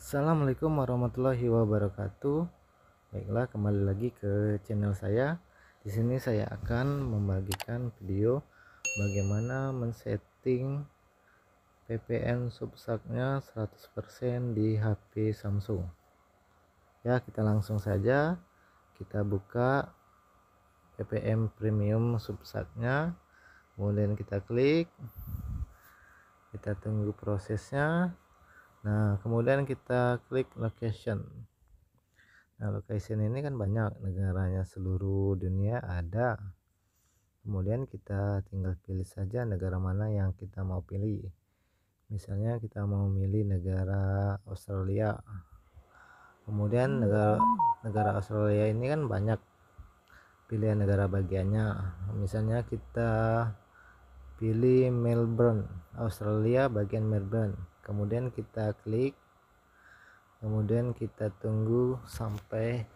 Assalamualaikum warahmatullahi wabarakatuh. Baiklah, kembali lagi ke channel saya. Di sini saya akan membagikan video bagaimana men-setting VPN subsaknya 100% di HP Samsung. Ya, kita langsung saja kita buka VPN premium subsaknya. Kemudian kita klik. Kita tunggu prosesnya Nah, kemudian kita klik location. Nah, location ini kan banyak negaranya seluruh dunia ada. Kemudian kita tinggal pilih saja negara mana yang kita mau pilih. Misalnya kita mau milih negara Australia. Kemudian negara negara Australia ini kan banyak pilihan negara bagiannya. Misalnya kita pilih Melbourne, Australia bagian Melbourne kemudian kita klik. Kemudian kita tunggu sampai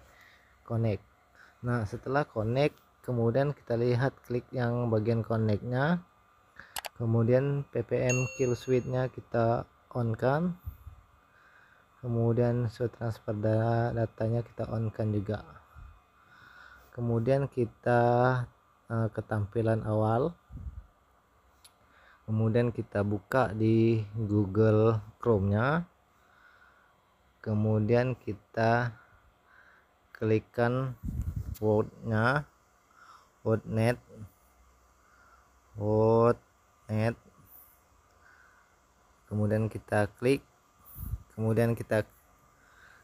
connect. Nah setelah connect kemudian kita lihat klik yang bagian connectnya. Kemudian ppm kill switch nya kita on kan kemudian show transfer datanya kita on kan juga. Kemudian kita uh, ketampilan awal kemudian kita buka di Google Chrome nya kemudian kita klikkan wordnya. Wordnet wordnet kemudian kita klik. Kemudian kita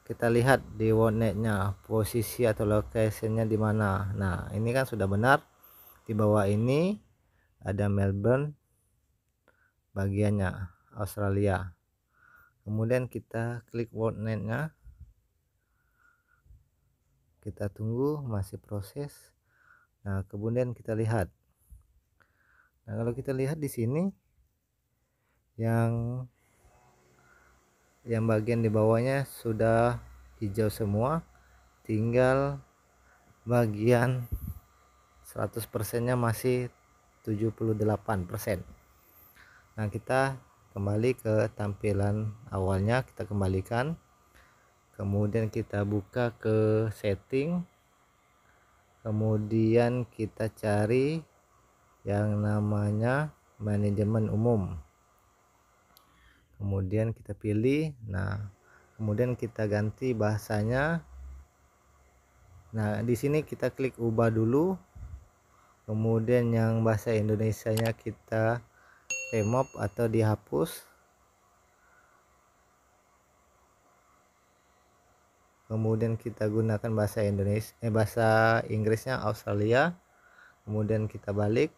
kita lihat di wordnetnya posisi atau lokasinya di mana. Nah ini kan sudah benar. Di bawah ini ada Melbourne bagiannya Australia. Kemudian kita klik nya kita tunggu masih proses. Nah kemudian kita lihat. Nah kalau kita lihat di sini yang yang bagian di bawahnya sudah hijau semua. Tinggal bagian 100% nya masih 78% nah kita kembali ke tampilan awalnya. Kita kembalikan. Kemudian kita buka ke setting. Kemudian kita cari yang namanya manajemen umum. Kemudian kita pilih. Nah kemudian kita ganti bahasanya. Nah di sini kita klik ubah dulu. Kemudian yang bahasa Indonesia nya kita remove atau dihapus. Kemudian kita gunakan bahasa Indonesia eh bahasa Inggrisnya Australia. Kemudian kita balik.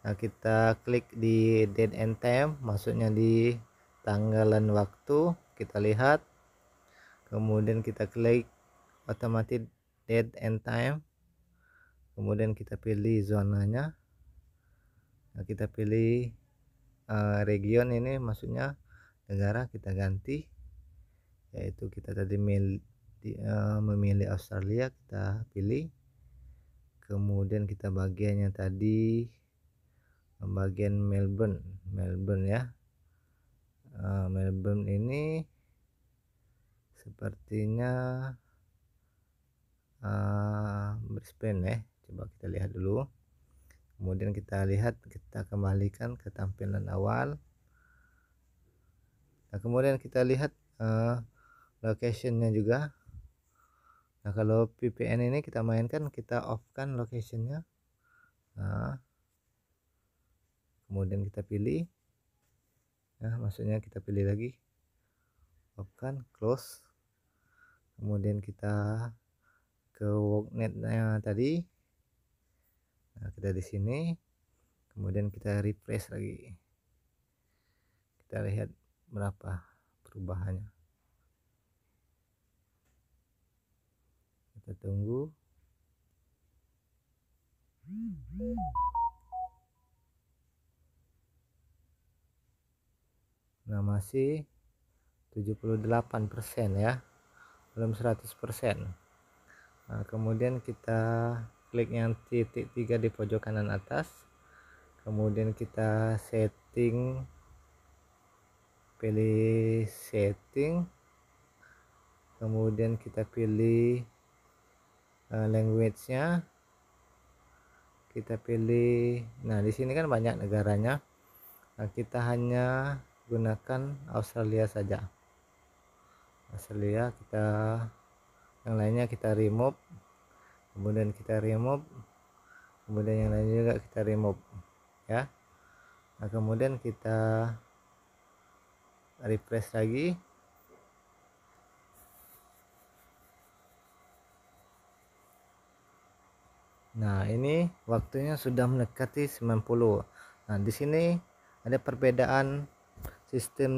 Nah kita klik di date and time maksudnya di tanggalan waktu. Kita lihat. Kemudian kita klik automatic date and time. Kemudian kita pilih zonanya. Nah kita pilih uh, region ini maksudnya negara kita ganti yaitu kita tadi uh, memilih Australia kita pilih. Kemudian kita bagiannya tadi bagian Melbourne Melbourne ya. Uh, Melbourne ini sepertinya uh, Brisbane ya coba kita lihat dulu kemudian kita lihat kita kembalikan ke tampilan awal. Nah kemudian kita lihat uh, locationnya juga. Nah kalau VPN ini kita mainkan kita off kan locationnya. Nah kemudian kita pilih. Nah maksudnya kita pilih lagi. Off kan close. Kemudian kita ke worknetnya tadi nah kita di sini kemudian kita refresh lagi. Kita lihat berapa perubahannya. Kita tunggu. Nah masih 78% ya belum 100% nah kemudian kita klik yang titik tiga di pojok kanan atas. Kemudian kita setting. Pilih setting. Kemudian kita pilih uh, language-nya. Kita pilih nah di sini kan banyak negaranya. Nah, kita hanya gunakan Australia saja. Australia kita yang lainnya kita remove kemudian kita remove kemudian yang lainnya juga kita remove ya nah kemudian kita refresh lagi Nah, ini waktunya sudah mendekati 90. Nah, di sini ada perbedaan sistem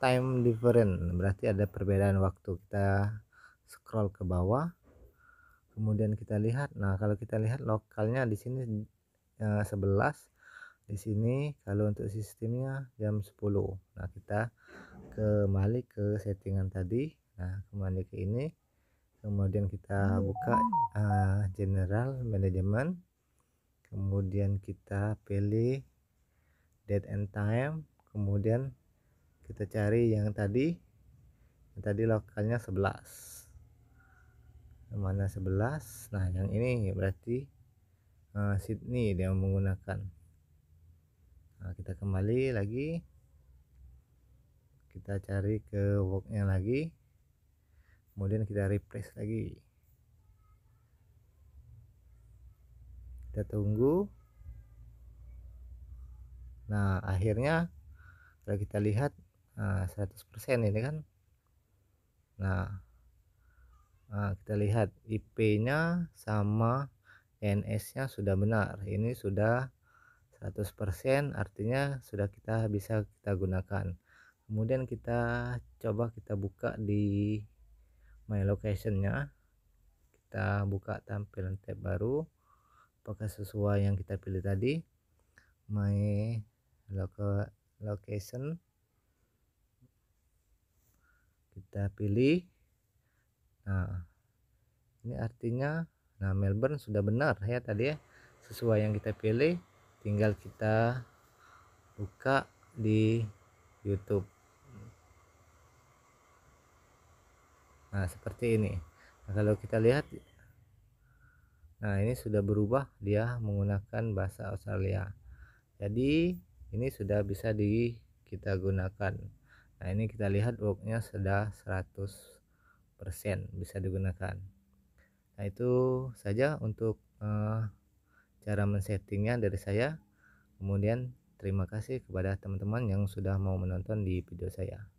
time different. Berarti ada perbedaan waktu. Kita scroll ke bawah. Kemudian kita lihat. Nah, kalau kita lihat lokalnya di sini eh, 11. Di sini kalau untuk sistemnya jam 10. Nah, kita kembali ke settingan tadi. Nah, kembali ke ini kemudian kita buka uh, general management kemudian kita pilih date and time kemudian kita cari yang tadi yang tadi lokalnya 11 mana 11 nah yang ini berarti uh, Sydney dia menggunakan. Nah, kita kembali lagi. Kita cari ke worknya lagi. Kemudian kita refresh lagi. Kita tunggu. Nah akhirnya kalau kita lihat nah, 100% ini kan. Nah, nah kita lihat IP nya sama NS nya sudah benar. Ini sudah 100% artinya sudah kita bisa kita gunakan. Kemudian kita coba kita buka di my locationnya. Kita buka tampilan tab baru apakah sesuai yang kita pilih tadi? My location. Kita pilih nah ini artinya nah Melbourne sudah benar ya tadi ya. Sesuai yang kita pilih tinggal kita buka di YouTube. Nah seperti ini. Nah, kalau kita lihat nah ini sudah berubah dia menggunakan bahasa Australia. Jadi ini sudah bisa di kita gunakan. Nah ini kita lihat worknya sudah 100% bisa digunakan. Nah itu saja untuk uh, cara men-settingnya dari saya. Kemudian terima kasih kepada teman-teman yang sudah mau menonton di video saya